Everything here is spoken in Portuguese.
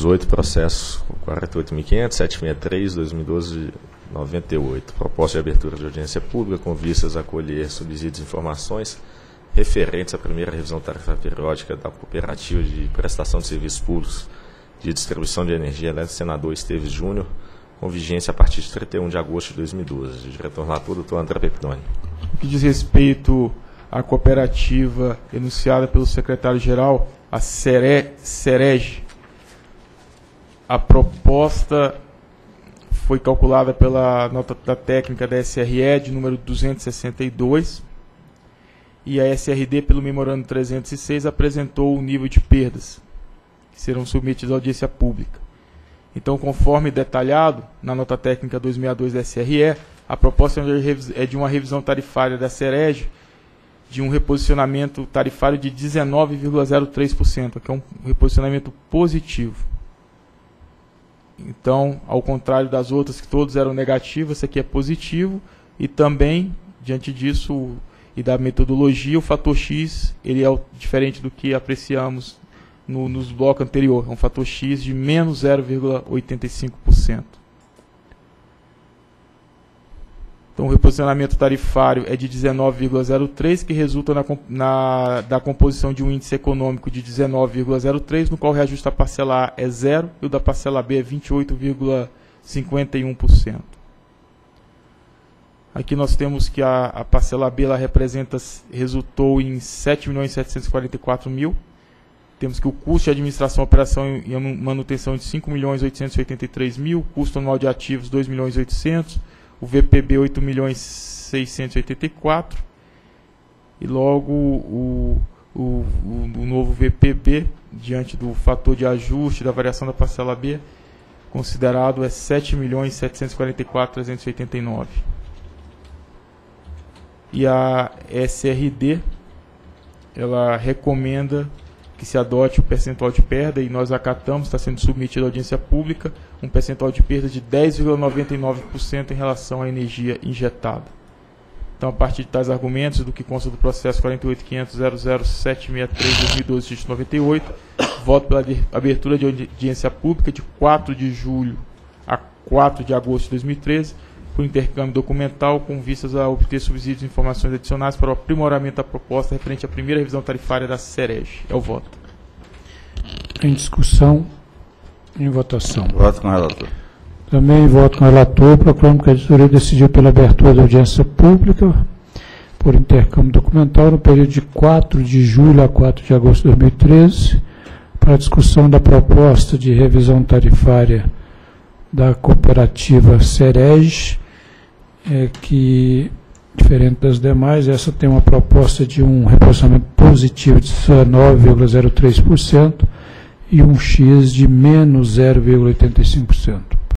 18, processo 48.500, 763, 2012, 98. Proposta de abertura de audiência pública com vistas a colher subsídios e informações referentes à primeira revisão tarifária periódica da cooperativa de prestação de serviços públicos de distribuição de energia elétrica, senador Esteves Júnior, com vigência a partir de 31 de agosto de 2012. O diretor relator, doutor André Pepitoni. O que diz respeito à cooperativa enunciada pelo secretário-geral, a Cere, Cerege, a proposta foi calculada pela nota da técnica da SRE de número 262 e a SRD, pelo memorando 306, apresentou o nível de perdas que serão submetidas à audiência pública. Então, conforme detalhado na nota técnica 262 da SRE, a proposta é de uma revisão tarifária da Cerege de um reposicionamento tarifário de 19,03%, que é um reposicionamento positivo. Então, ao contrário das outras que todos eram negativos, esse aqui é positivo e também, diante disso e da metodologia, o fator X ele é diferente do que apreciamos no, nos blocos anteriores, é um fator X de menos 0,85%. Então, o reposicionamento tarifário é de 19,03, que resulta na, na, da composição de um índice econômico de 19,03, no qual o reajuste da parcela A é zero e o da parcela B é 28,51%. Aqui nós temos que a, a parcela B ela representa, resultou em 7.744.000. mil. Temos que o custo de administração, operação e manutenção de 5.883.000, mil, custo anual de ativos 2.800.000 o VPB 8 milhões 684 e logo o, o, o, novo VPB diante do fator de ajuste da variação da parcela B considerado é 7 milhões 744 389 e a SRD ela recomenda que se adote o percentual de perda e nós acatamos, está sendo submetido à audiência pública, um percentual de perda de 10,99% em relação à energia injetada. Então, a partir de tais argumentos, do que consta do processo 48.500.00763-2012-98, voto pela abertura de audiência pública de 4 de julho a 4 de agosto de 2013, por intercâmbio documental com vistas a obter subsídios e informações adicionais para o aprimoramento da proposta referente à primeira revisão tarifária da SEREG. É o voto. Em discussão, em votação. Voto com o relator. Também voto com o relator. Proclamo que a editoria decidiu pela abertura da audiência pública por intercâmbio documental no período de 4 de julho a 4 de agosto de 2013 para a discussão da proposta de revisão tarifária da cooperativa Cerej, é, que, diferente das demais, essa tem uma proposta de um reposicionamento positivo de 19,03% e um X de menos 0,85%.